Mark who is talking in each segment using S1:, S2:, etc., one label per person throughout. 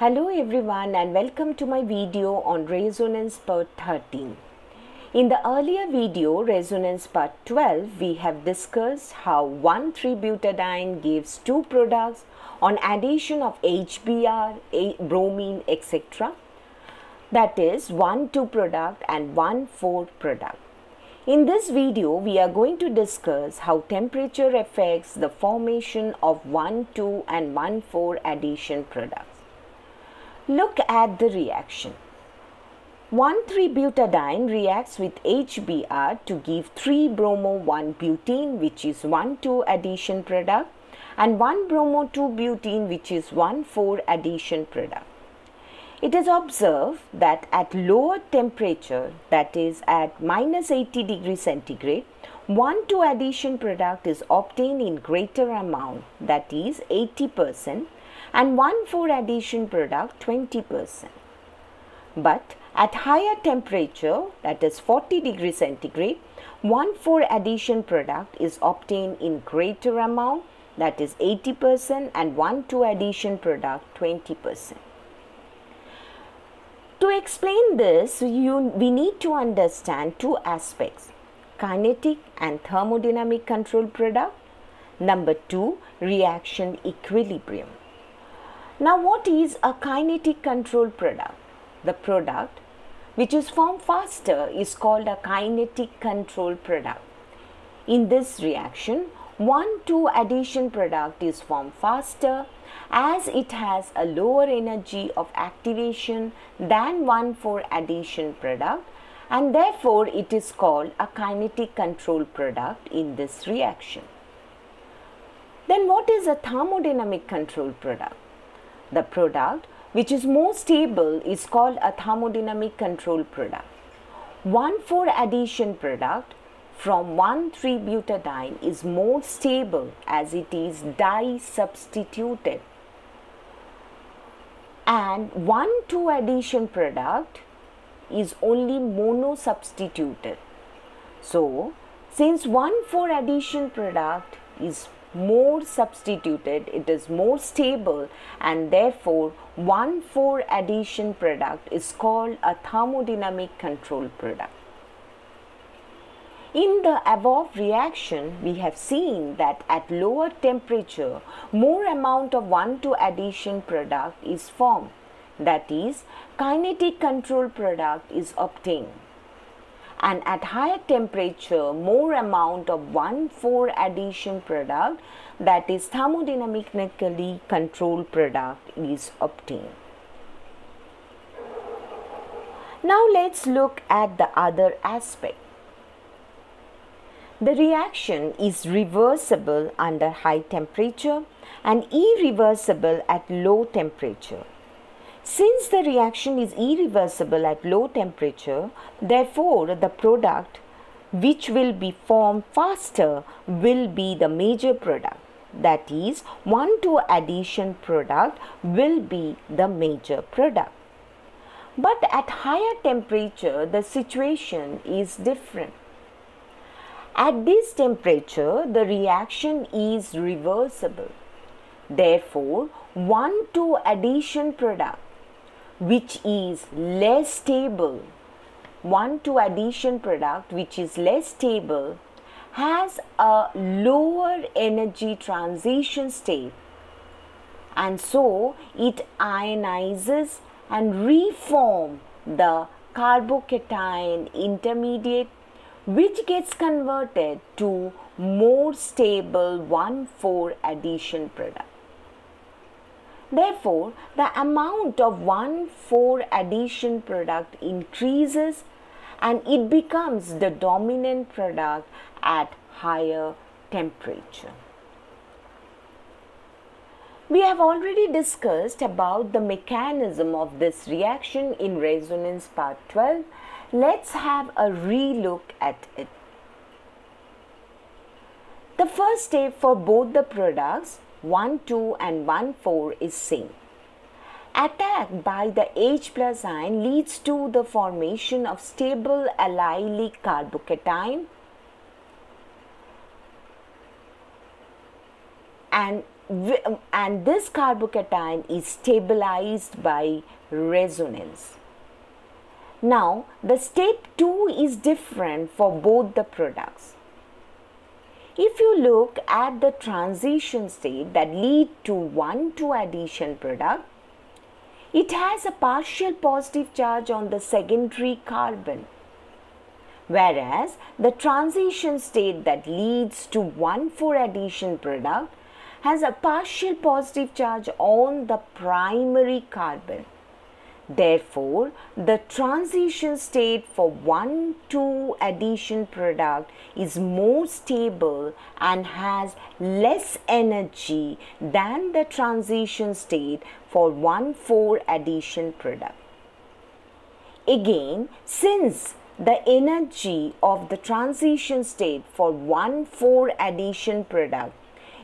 S1: Hello everyone and welcome to my video on resonance part 13. In the earlier video, resonance part 12, we have discussed how 1,3-butadiene gives two products on addition of HBr, bromine, etc. That is 1,2 product and 1,4 product. In this video, we are going to discuss how temperature affects the formation of 1,2 and 1,4 addition products. Look at the reaction. 1,3-butadiene reacts with HBr to give 3-bromo-1-butene which is 1,2 addition product and 1-bromo-2-butene which is 1,4 addition product. It is observed that at lower temperature that is at minus 80 degree centigrade 1,2 addition product is obtained in greater amount that is 80 percent and 1,4 addition product 20 percent. But at higher temperature that is 40 degree centigrade 1,4 addition product is obtained in greater amount that is 80 percent and 1,2 addition product 20 percent. To explain this, you, we need to understand two aspects kinetic and thermodynamic control product. Number two, reaction equilibrium. Now, what is a kinetic control product? The product which is formed faster is called a kinetic control product. In this reaction, 1,2 addition product is formed faster as it has a lower energy of activation than 1,4 addition product and therefore it is called a kinetic control product in this reaction. Then what is a thermodynamic control product? The product which is more stable is called a thermodynamic control product. 1,4 addition product from 1,3-butadiene is more stable as it is di-substituted and 1,2 addition product is only mono-substituted. So, since 1,4 addition product is more substituted, it is more stable and therefore 1 4 addition product is called a thermodynamic control product. In the above reaction, we have seen that at lower temperature, more amount of 1,2 addition product is formed. That is, kinetic control product is obtained and at higher temperature more amount of 1,4 addition product that is thermodynamically controlled product is obtained. Now let's look at the other aspect. The reaction is reversible under high temperature and irreversible at low temperature. Since the reaction is irreversible at low temperature, therefore the product which will be formed faster will be the major product. That is, 1,2 addition product will be the major product. But at higher temperature, the situation is different. At this temperature, the reaction is reversible. Therefore, 1,2 addition product which is less stable 1,2 addition product which is less stable has a lower energy transition state and so it ionizes and reform the carbocation intermediate which gets converted to more stable 1,4 addition product. Therefore, the amount of 1 4 addition product increases and it becomes the dominant product at higher temperature. We have already discussed about the mechanism of this reaction in resonance part 12. Let's have a relook at it. The first step for both the products 1, 2 and 1, 4 is same. Attack by the H plus ion leads to the formation of stable allylic carbocation and and this carbocation is stabilized by resonance. Now, the step 2 is different for both the products. If you look at the transition state that lead to 1,2 addition product, it has a partial positive charge on the secondary carbon. Whereas the transition state that leads to 1,4 addition product has a partial positive charge on the primary carbon. Therefore, the transition state for 1 2 addition product is more stable and has less energy than the transition state for 1 4 addition product. Again, since the energy of the transition state for 1 4 addition product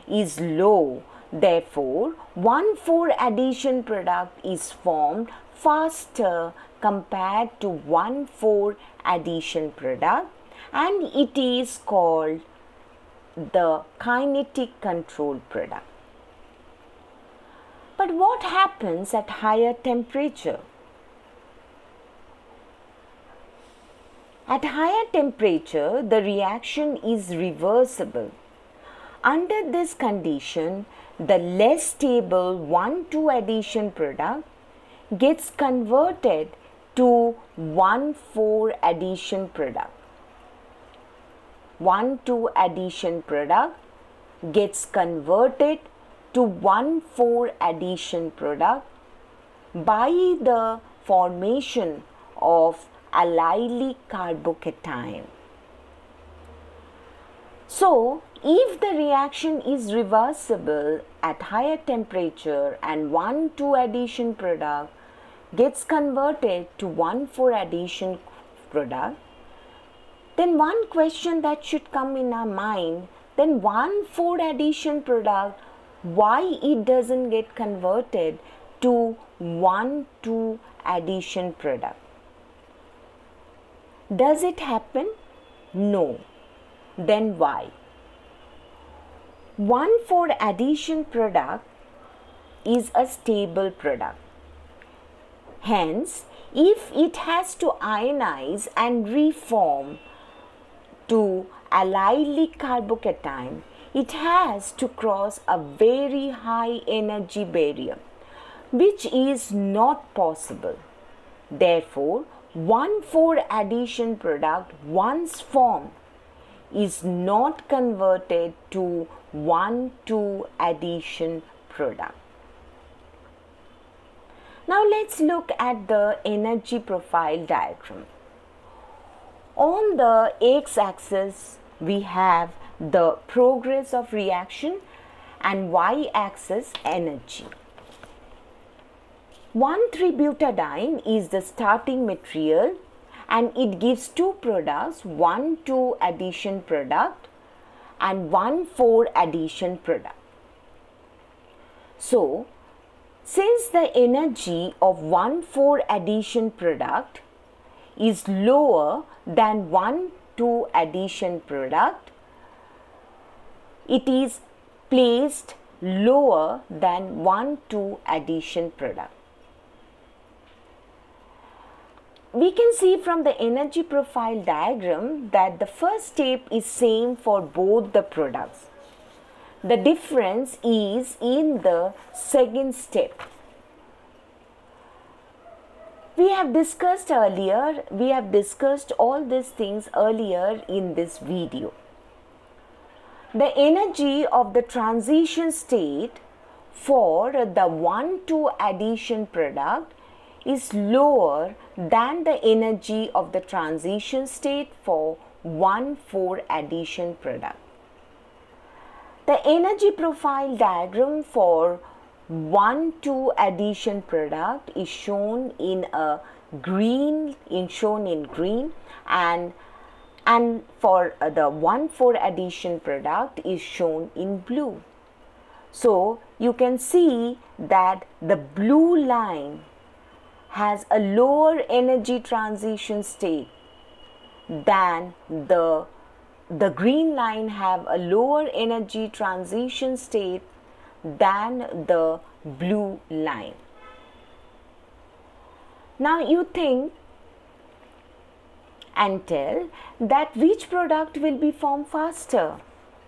S1: is low, therefore 1,4 addition product is formed faster compared to 1,4 addition product and it is called the kinetic control product. But what happens at higher temperature? At higher temperature, the reaction is reversible. Under this condition, the less stable 1 2 addition product gets converted to 1 4 addition product. 1 2 addition product gets converted to 1 4 addition product by the formation of allylic carbocation. So, if the reaction is reversible at higher temperature and 1,2 addition product gets converted to 1,4 addition product, then one question that should come in our mind, then 1,4 addition product, why it doesn't get converted to 1,2 addition product? Does it happen? No. Then why? 1,4 addition product is a stable product. Hence, if it has to ionize and reform to allylic carbocation, it has to cross a very high energy barrier, which is not possible. Therefore, 1,4 addition product once formed is not converted to 1,2 addition product. Now let's look at the energy profile diagram. On the x-axis we have the progress of reaction and y-axis energy. 1,3-butadiene is the starting material and it gives two products one 2 addition product and one 4 addition product. So since the energy of one 4 addition product is lower than one 2 addition product, it is placed lower than one 2 addition product. We can see from the energy profile diagram that the first step is same for both the products. The difference is in the second step. We have discussed earlier, we have discussed all these things earlier in this video. The energy of the transition state for the 1,2 addition product is lower than the energy of the transition state for 1,4 addition product. The energy profile diagram for 1,2 addition product is shown in a green in shown in green and and for the 1,4 addition product is shown in blue. So you can see that the blue line has a lower energy transition state than the the green line have a lower energy transition state than the blue line. Now you think and tell that which product will be formed faster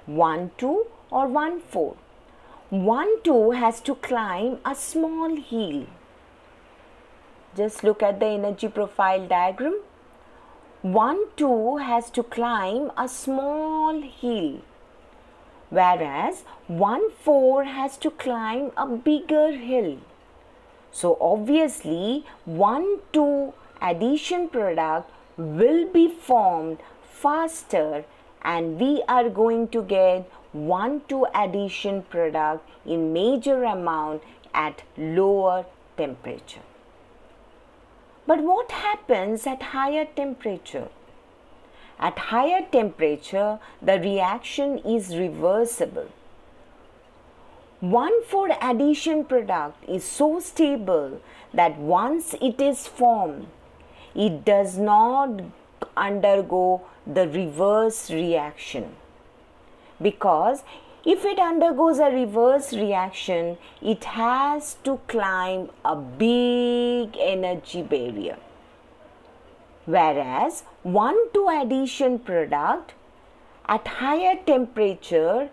S1: 1 2 or 1 4 1 2 has to climb a small hill just look at the energy profile diagram 1 2 has to climb a small hill whereas 1 4 has to climb a bigger hill so obviously 1 2 addition product will be formed faster and we are going to get 1 2 addition product in major amount at lower temperature. But what happens at higher temperature? At higher temperature, the reaction is reversible. 1,4 addition product is so stable that once it is formed, it does not undergo the reverse reaction because if it undergoes a reverse reaction it has to climb a big energy barrier. Whereas 1 2 addition product at higher temperature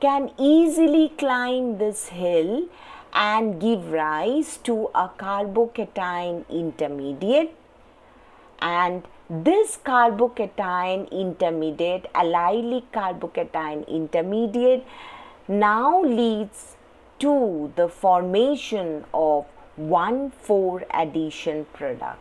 S1: can easily climb this hill and give rise to a carbocation intermediate and this carbocation intermediate, allylic carbocation intermediate, now leads to the formation of 1,4 addition product.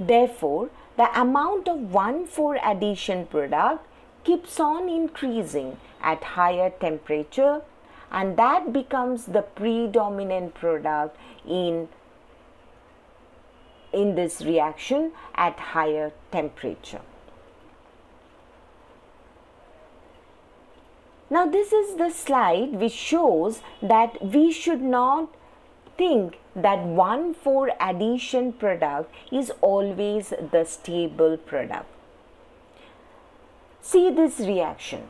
S1: Therefore, the amount of 1,4 addition product keeps on increasing at higher temperature and that becomes the predominant product in in this reaction at higher temperature. Now this is the slide which shows that we should not think that 1,4 addition product is always the stable product. See this reaction.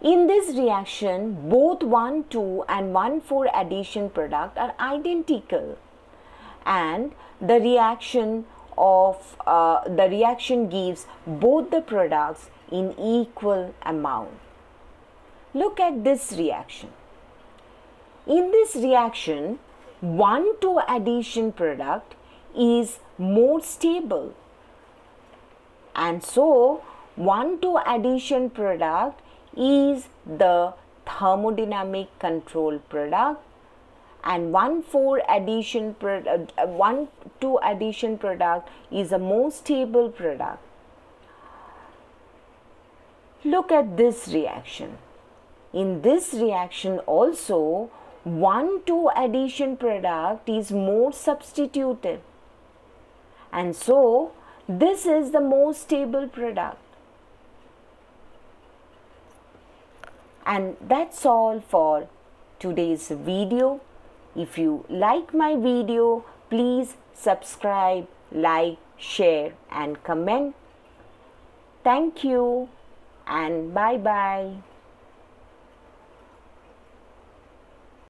S1: In this reaction, both 1, 2 and 1,4 addition product are identical and the reaction of uh, the reaction gives both the products in equal amount. Look at this reaction. In this reaction, 1 2 addition product is more stable and so 1 2 addition product is the thermodynamic control product and 1 4 addition product, uh, 1 2 addition product is a more stable product. Look at this reaction. In this reaction also 1 2 addition product is more substituted. And so this is the most stable product. And that's all for today's video if you like my video, please subscribe, like, share and comment. Thank you and bye bye.